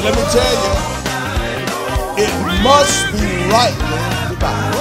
But let me tell you, it must be right with